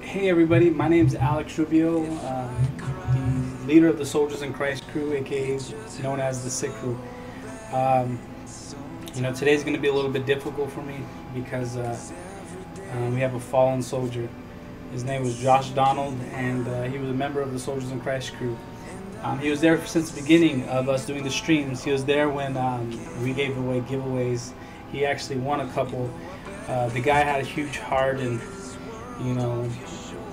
Hey everybody, my name is Alex Rubio, uh, the leader of the Soldiers in Christ crew, aka known as the Sick Crew. Um, you know, today's going to be a little bit difficult for me because uh, uh, we have a fallen soldier. His name was Josh Donald, and uh, he was a member of the Soldiers in Christ crew. Um, he was there since the beginning of us doing the streams. He was there when um, we gave away giveaways. He actually won a couple. Uh, the guy had a huge heart, and you know,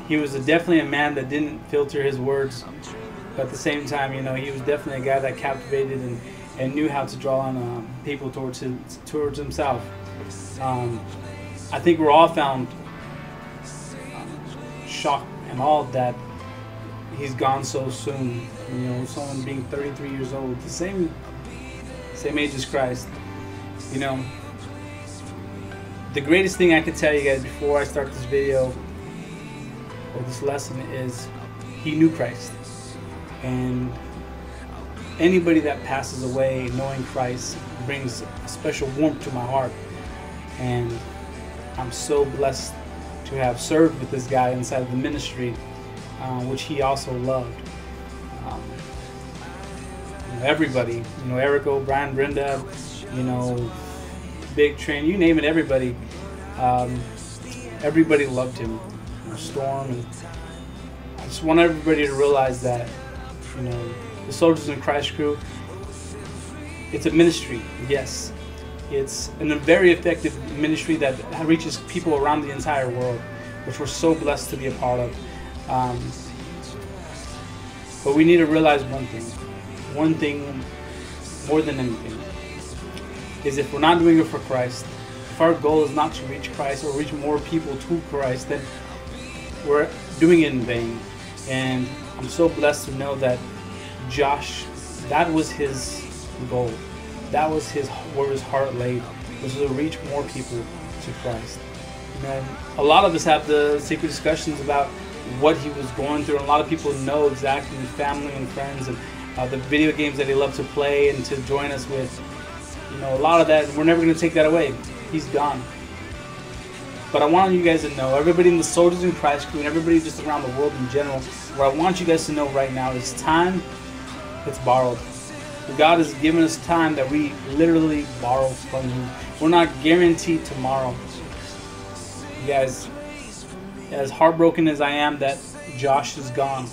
he was a, definitely a man that didn't filter his words. But at the same time, you know, he was definitely a guy that captivated and, and knew how to draw on uh, people towards his, towards himself. Um, I think we're all found uh, shocked and all that he's gone so soon. You know, someone being 33 years old, the same same age as Christ. You know, the greatest thing I can tell you guys before I start this video or this lesson is he knew Christ. And anybody that passes away knowing Christ brings a special warmth to my heart. And I'm so blessed to have served with this guy inside of the ministry, uh, which he also loved. Um, you know, everybody, you know, Eric O'Brien, Brenda, you know, Big Train, you name it, everybody. Um, everybody loved him. Storm, and I just want everybody to realize that, you know, the Soldiers in Christ crew, it's a ministry, yes. It's a very effective ministry that reaches people around the entire world, which we're so blessed to be a part of. Um, but we need to realize one thing. One thing more than anything is if we're not doing it for Christ, if our goal is not to reach Christ or reach more people to Christ, then we're doing it in vain. And I'm so blessed to know that Josh, that was his goal. That was his where his heart laid, was to reach more people to Christ. Know, a lot of us have the secret discussions about what he was going through, and a lot of people know exactly his family and friends and uh, the video games that he loved to play and to join us with. You know, a lot of that, we're never going to take that away. He's gone. But I want you guys to know, everybody in the Soldiers in Christ crew and everybody just around the world in general, what I want you guys to know right now is time, it's borrowed. God has given us time that we literally borrow from Him. We're not guaranteed tomorrow. You guys, as heartbroken as I am that Josh is gone,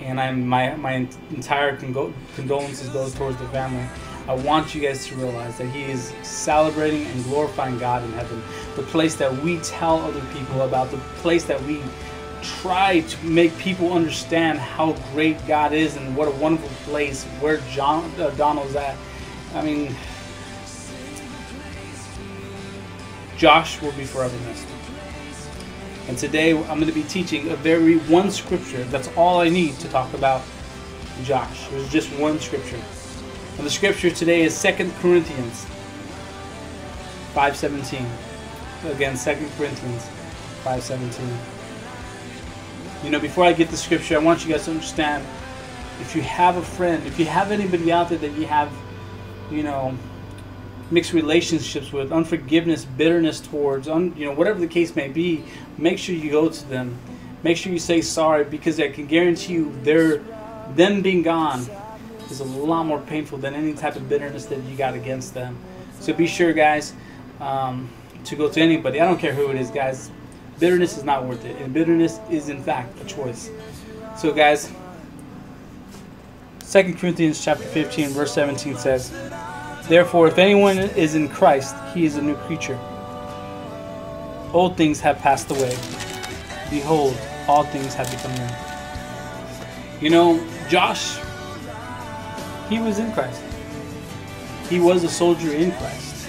and I'm my my entire condolences goes towards the family. I want you guys to realize that He is celebrating and glorifying God in heaven, the place that we tell other people about, the place that we try to make people understand how great God is and what a wonderful place where John uh, Donald's at. I mean, Josh will be forever missed. And today I'm going to be teaching a very one scripture. That's all I need to talk about Josh. There's just one scripture. And the scripture today is 2 Corinthians 5:17. Again, 2 Corinthians 5:17. You know, before I get the scripture, I want you guys to understand if you have a friend, if you have anybody out there that you have, you know, mixed relationships with, unforgiveness, bitterness towards, un, you know, whatever the case may be, make sure you go to them. Make sure you say sorry because I can guarantee you they're them being gone is a lot more painful than any type of bitterness that you got against them. So be sure, guys, um, to go to anybody. I don't care who it is, guys. Bitterness is not worth it, and bitterness is in fact a choice. So, guys, 2 Corinthians chapter 15, verse 17 says, Therefore, if anyone is in Christ, he is a new creature. Old things have passed away. Behold, all things have become new. You know, Josh, he was in Christ. He was a soldier in Christ.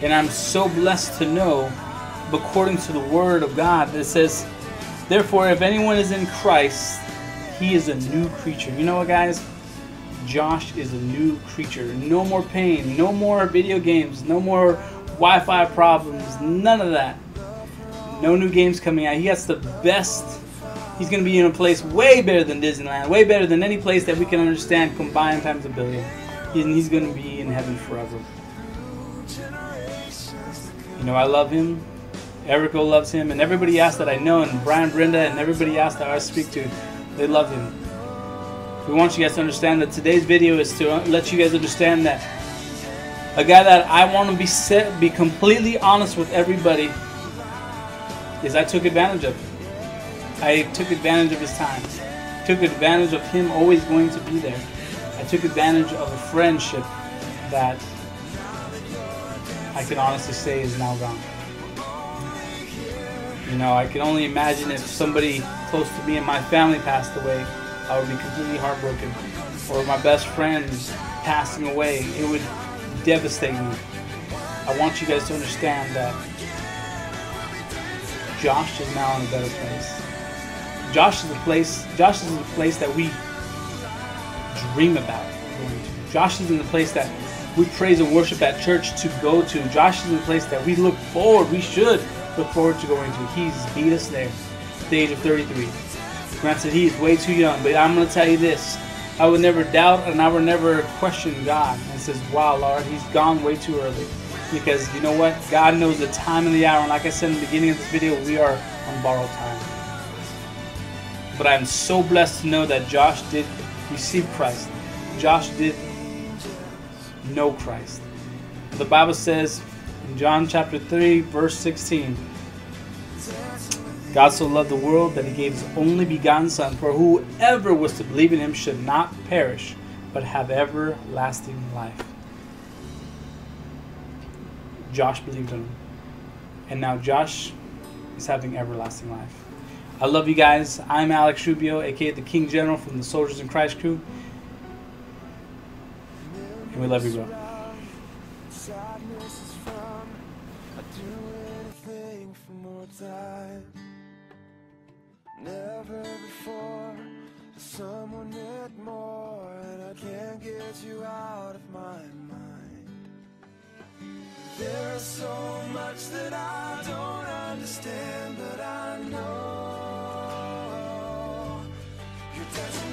And I'm so blessed to know, according to the Word of God, that says, Therefore, if anyone is in Christ, he is a new creature. You know what, guys? Josh is a new creature. No more pain, no more video games, no more Wi Fi problems, none of that. No new games coming out. He has the best. He's going to be in a place way better than Disneyland, way better than any place that we can understand combined times a billion. And he's going to be in heaven forever. You know, I love him. Erico loves him, and everybody else that I know, and Brian, Brenda, and everybody else that I speak to, they love him. We want you guys to understand that today's video is to let you guys understand that a guy that I want to be set, be completely honest with everybody is I took advantage of. I took advantage of his time. Took advantage of him always going to be there. I took advantage of a friendship that I can honestly say is now gone. You know, I can only imagine if somebody close to me and my family passed away, I would be completely heartbroken. Or my best friend passing away, it would devastate me. I want you guys to understand that Josh is now in a better place. Josh is a place. Josh is a place that we dream about. Josh is in the place that we praise and worship at church to go to. Josh is a place that we look forward. We should look forward to going to. He's beat us there at the age of 33. Granted, he is way too young, but I'm going to tell you this. I would never doubt and I would never question God and says, wow, Lord, he's gone way too early. Because you know what? God knows the time and the hour. And like I said in the beginning of this video, we are on borrowed time. But I'm so blessed to know that Josh did receive Christ. Josh did know Christ. The Bible says in John chapter 3, verse 16, God so loved the world that he gave his only begotten Son, for whoever was to believe in him should not perish, but have everlasting life. Josh believed in him. And now Josh is having everlasting life. I love you guys. I'm Alex Rubio, aka the King General from the Soldiers in Christ crew. And we love you, bro. I do things for mortal never before someone did more, and I can't get you out of my mind. There's so much that I don't understand, but I know doesn't